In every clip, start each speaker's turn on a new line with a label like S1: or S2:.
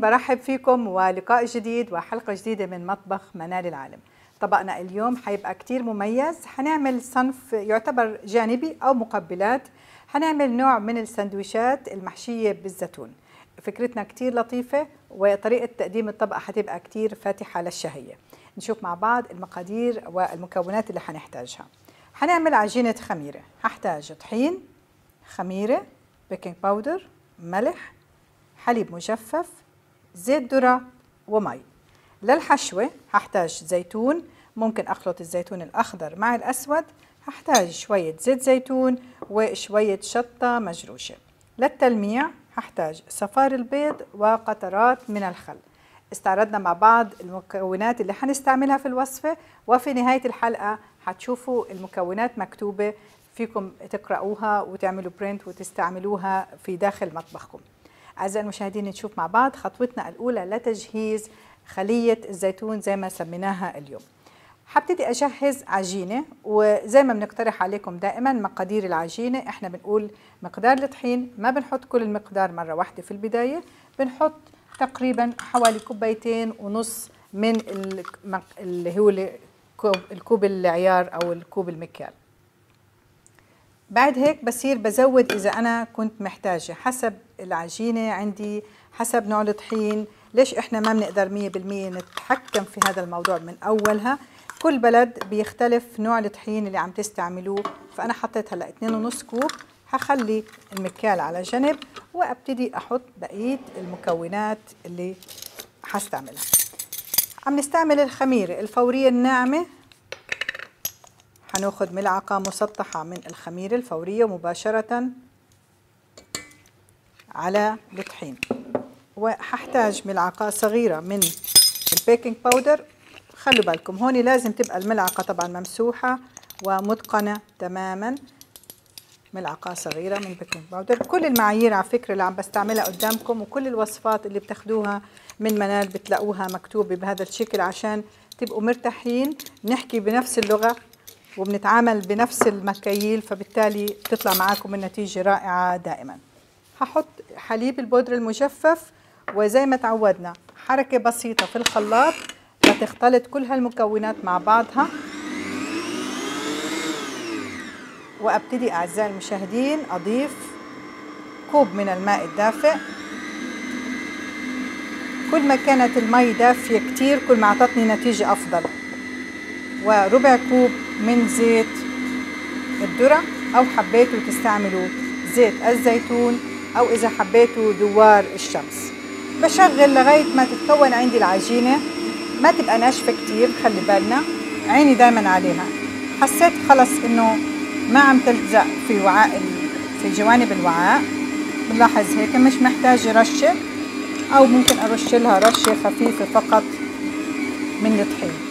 S1: برحب فيكم ولقاء جديد وحلقة جديدة من مطبخ منال العالم. طبقنا اليوم حيبقى كتير مميز. حنعمل صنف يعتبر جانبي أو مقبلات. حنعمل نوع من السندويشات المحشية بالزيتون. فكرتنا كتير لطيفة وطريقة تقديم الطبق حتبقى كتير فاتحة للشهية. نشوف مع بعض المقادير والمكونات اللي حنحتاجها. حنعمل عجينة خميرة. هحتاج طحين خميرة بيكنج باودر ملح حليب مجفف زيت ذرة ومي. للحشوة هحتاج زيتون ممكن أخلط الزيتون الأخضر مع الأسود هحتاج شوية زيت زيتون وشوية شطة مجروشة. للتلميع هحتاج صفار البيض وقطرات من الخل. استعرضنا مع بعض المكونات اللي حنستعملها في الوصفة وفي نهاية الحلقة حتشوفوا المكونات مكتوبة فيكم تقرأوها وتعملوا برنت وتستعملوها في داخل مطبخكم. أعزائي المشاهدين نشوف مع بعض خطوتنا الأولى لتجهيز خلية الزيتون زي ما سميناها اليوم. حبتدي أجهز عجينة وزي ما بنقترح عليكم دائما مقادير العجينة. إحنا بنقول مقدار الطحين ما بنحط كل المقدار مرة واحدة في البداية بنحط تقريبا حوالي كوبايتين ونص من اللي هو الكوب العيار أو الكوب المكيال. بعد هيك بصير بزود إذا أنا كنت محتاجة حسب العجينة عندي حسب نوع الطحين ليش إحنا ما بنقدر مية بالمية نتحكم في هذا الموضوع من أولها؟ كل بلد بيختلف نوع الطحين اللي عم تستعملوه فأنا حطيت هلأ اتنين ونص كوب هخلي المكيال على جنب وأبتدي أحط بقية المكونات اللي حستعملها. عم نستعمل الخميرة الفورية الناعمة. هناخد ملعقة مسطحة من الخميره الفوريه مباشرة على الطحين. وهحتاج ملعقة صغيرة من ال baking powder خلوا بالكم هون لازم تبقى الملعقة طبعا ممسوحة ومتقنة تماما. ملعقة صغيرة من baking powder كل المعايير على فكرة اللي عم بستعملها قدامكم وكل الوصفات اللي بتاخدوها من منال بتلاقوها مكتوبة بهذا الشكل عشان تبقوا مرتاحين. نحكي بنفس اللغة وبنتعامل بنفس المكاييل فبالتالي بتطلع معاكم النتيجة رائعة دائما. هحط حليب البودرة المجفف وزي ما تعودنا حركة بسيطة في الخلاط لتختلط كل هالمكونات مع بعضها. وأبتدي أعزائي المشاهدين أضيف كوب من الماء الدافئ. كل ما كانت المي دافية كتير كل ما أعطتني نتيجة أفضل. وربع كوب من زيت الذرة أو حبيتوا تستعملوا زيت الزيتون أو إذا حبيتوا دوار الشمس. بشغل لغاية ما تتكون عندي العجينة. ما تبقى ناشفة كتير خلي بالنا. عيني دايما عليها. حسيت خلص إنه ما عم تلزق في وعاء في جوانب الوعاء. بنلاحظ هيك مش محتاجة رشة أو ممكن أرش لها رشة خفيفة فقط من الطحين.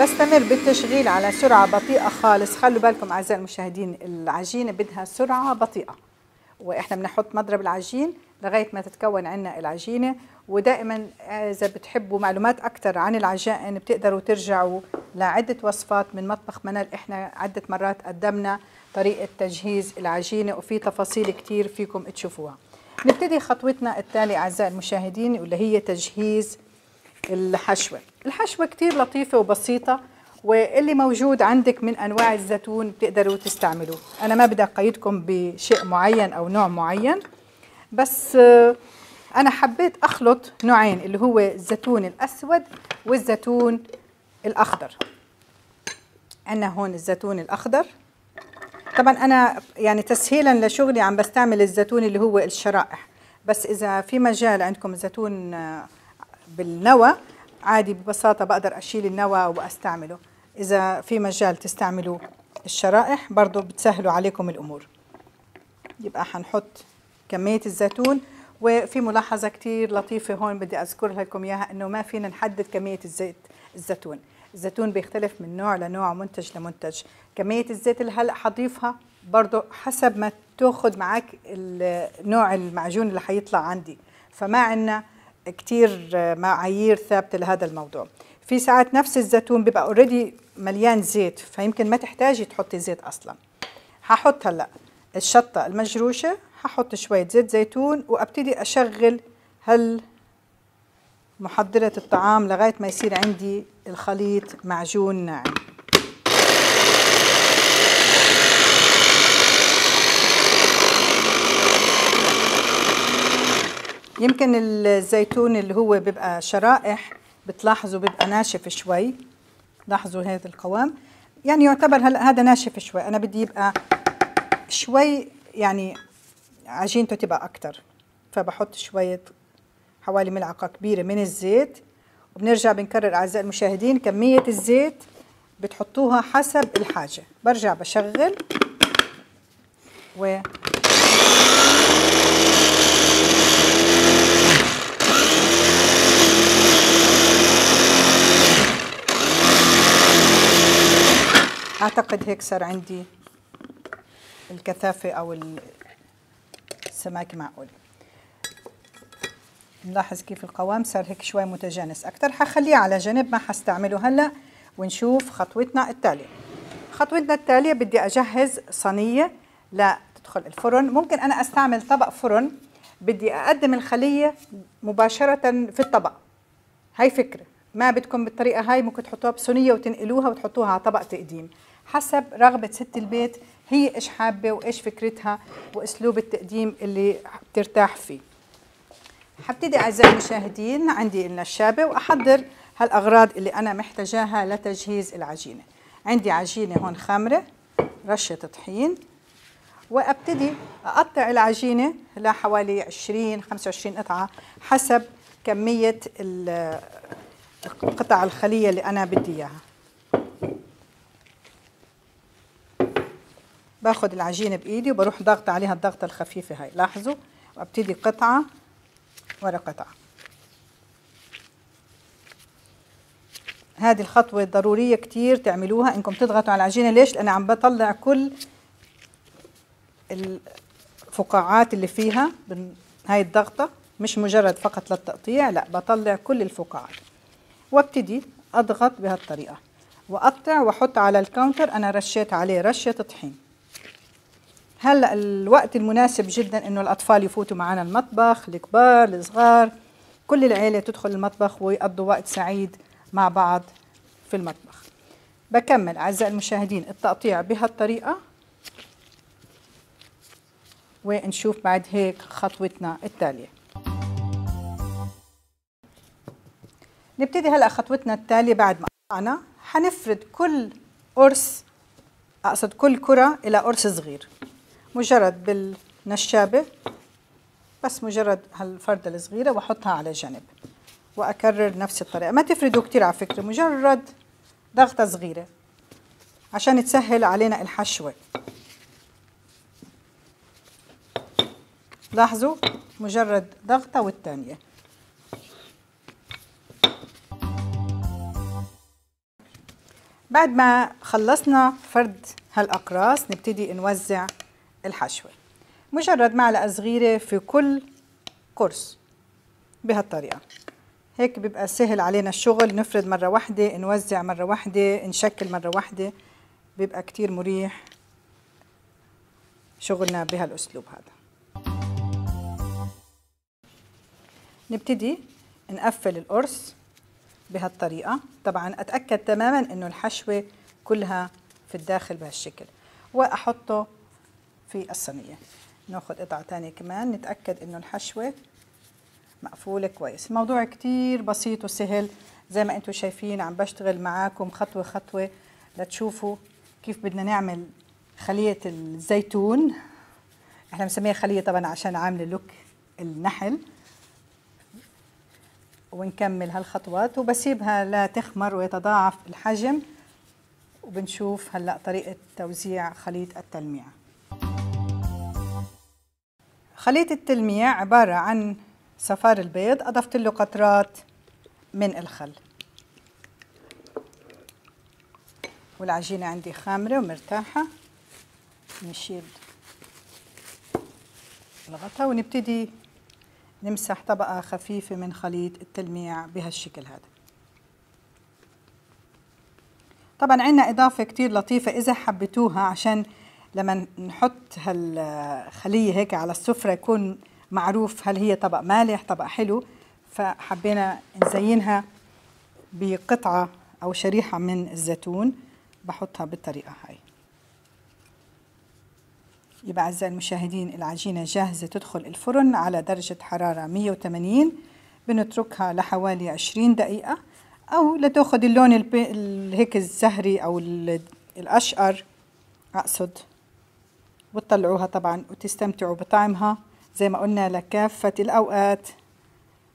S1: بستمر بالتشغيل على سرعة بطيئة خالص. خلوا بالكم أعزائي المشاهدين العجينة بدها سرعة بطيئة وإحنا بنحط مضرب العجين لغاية ما تتكون عنا العجينة. ودائما إذا بتحبوا معلومات أكثر عن العجائن بتقدروا ترجعوا لعدة وصفات من مطبخ منال. إحنا عدة مرات قدمنا طريقة تجهيز العجينة وفي تفاصيل كتير فيكم تشوفوها. نبتدي خطوتنا التالية أعزائي المشاهدين واللي هي تجهيز الحشوة. الحشوة كتير لطيفة وبسيطة واللي موجود عندك من أنواع الزيتون بتقدروا تستعملوه. أنا ما بدي أقيدكم بشيء معين أو نوع معين بس أنا حبيت أخلط نوعين اللي هو الزيتون الأسود والزيتون الأخضر. عندنا هون الزيتون الأخضر. طبعا أنا يعني تسهيلا لشغلي عم بستعمل الزيتون اللي هو الشرائح بس إذا في مجال عندكم زيتون بالنوى عادي ببساطة بقدر أشيل النوى وأستعمله. إذا في مجال تستعملوا الشرائح برضو بتسهلوا عليكم الأمور. يبقى حنحط كمية الزيتون. وفي ملاحظة كتير لطيفة هون بدي أذكر لكم إياها إنه ما فينا نحدد كمية الزيت الزيتون. الزيتون بيختلف من نوع لنوع منتج لمنتج. كمية الزيت اللي هلأ حضيفها برضو حسب ما تاخد معك نوع المعجون اللي حيطلع عندي. فما عنا كتير معايير ثابتة لهذا الموضوع. في ساعات نفس الزيتون بيبقى اوريدي مليان زيت فيمكن ما تحتاجي تحطي زيت أصلا. هحط هلأ الشطة المجروشة ححط شوية زيت زيتون وأبتدي أشغل هال محضرة الطعام لغاية ما يصير عندي الخليط معجون ناعم. يمكن الزيتون اللي هو بيبقى شرائح بتلاحظوا بيبقى ناشف شوي. لاحظوا هذا القوام. يعني يعتبر هلا هذا ناشف شوي. أنا بدي يبقى شوي يعني عجينته تبقى أكتر. فبحط شوية حوالي ملعقة كبيرة من الزيت. وبنرجع بنكرر أعزائي المشاهدين كمية الزيت بتحطوها حسب الحاجة. برجع بشغل و أعتقد هيك صار عندي الكثافة أو السماكه معقوله نلاحظ كيف القوام صار هيك شوي متجانس أكثر حخليه على جنب ما حستعمله هلأ. ونشوف خطوتنا التالية. خطوتنا التالية بدي أجهز صينية لا تدخل الفرن. ممكن أنا أستعمل طبق فرن. بدي أقدم الخلية مباشرة في الطبق. هاي فكرة. ما بدكم بالطريقة هاي ممكن تحطوها بصينية وتنقلوها وتحطوها على طبق تقديم. حسب رغبة ست البيت هي إيش حابة وإيش فكرتها وأسلوب التقديم اللي بترتاح فيه. حبتدي أعزائي المشاهدين عندي النشابه وأحضر هالأغراض اللي أنا محتاجاها لتجهيز العجينة. عندي عجينة هون خامرة رشة طحين وأبتدي أقطع العجينة لحوالي 20 25 قطعة حسب كمية قطع الخلية اللي أنا بدي إياها. باخذ العجينة بإيدي وبروح ضغط عليها الضغطة الخفيفة هاي. لاحظوا؟ وأبتدي قطعة ورا قطعة. هذه الخطوة ضرورية كتير تعملوها إنكم تضغطوا على العجينة. ليش؟ لأن عم بطلع كل الفقاعات اللي فيها هاي الضغطة مش مجرد فقط للتقطيع لا بطلع كل الفقاعات. وأبتدي أضغط بهالطريقة. وأقطع وأحط على الكاونتر أنا رشيت عليه رشة طحين. هلأ الوقت المناسب جدا إنه الأطفال يفوتوا معنا المطبخ الكبار الصغار. كل العيلة تدخل المطبخ ويقضوا وقت سعيد مع بعض في المطبخ. بكمل أعزائي المشاهدين التقطيع بهالطريقة ونشوف بعد هيك خطوتنا التالية. نبتدي هلأ خطوتنا التالية بعد ما قطعنا. حنفرد كل قرص أقصد كل كرة إلى قرص صغير. مجرد بالنشابة بس مجرد هالفردة الصغيرة وأحطها على جنب وأكرر نفس الطريقة. ما تفردوا كتير على فكرة مجرد ضغطة صغيرة عشان تسهل علينا الحشوة. لاحظوا؟ مجرد ضغطة والتانية. بعد ما خلصنا فرد هالأقراص نبتدي نوزع الحشوة. مجرد معلقة صغيرة في كل قرص بهالطريقة. هيك بيبقى سهل علينا الشغل. نفرد مرة واحدة نوزع مرة واحدة نشكل مرة واحدة. بيبقى كتير مريح شغلنا بهالأسلوب هذا. نبتدي نقفل القرص بهالطريقة. طبعا أتأكد تماما أنه الحشوة كلها في الداخل بهالشكل. وأحطه في الصينية. ناخذ قطعة تانية كمان نتأكد إنه الحشوة مقفولة كويس. الموضوع كتير بسيط وسهل. زي ما أنتم شايفين عم بشتغل معاكم خطوة خطوة لتشوفوا كيف بدنا نعمل خلية الزيتون. إحنا بنسميها خلية طبعا عشان عاملة لوك النحل. ونكمل هالخطوات. وبسيبها لا تخمر ويتضاعف الحجم. وبنشوف هلأ طريقة توزيع خليط التلميع. خليط التلميع عبارة عن صفار البيض أضفت له قطرات من الخل. والعجينة عندي خامرة ومرتاحة. نشيل الغطا ونبتدي نمسح طبقة خفيفة من خليط التلميع بهالشكل هذا. طبعا عندنا إضافة كتير لطيفة إذا حبيتوها عشان لما نحط هالخلية هيك على السفرة يكون معروف هل هي طبق مالح طبق حلو فحبينا نزينها بقطعة أو شريحة من الزيتون بحطها بالطريقة هاي. يبقى أعزائي المشاهدين العجينة جاهزة تدخل الفرن على درجة حرارة 180 بنتركها لحوالي 20 دقيقة أو لتأخذ اللون هيك الزهري أو الأشقر. أقصد وتطلعوها طبعا وتستمتعوا بطعمها. زي ما قلنا لكافة الأوقات.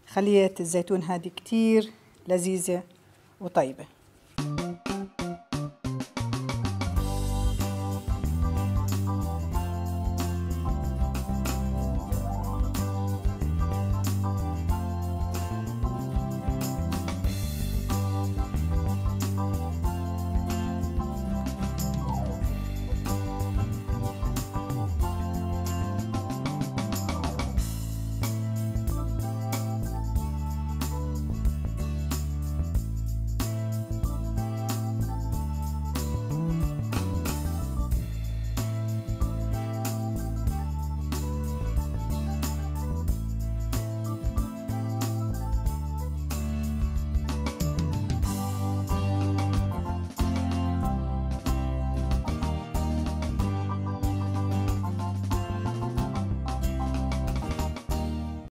S1: خلية الزيتون هذه كتير لذيذة وطيبة.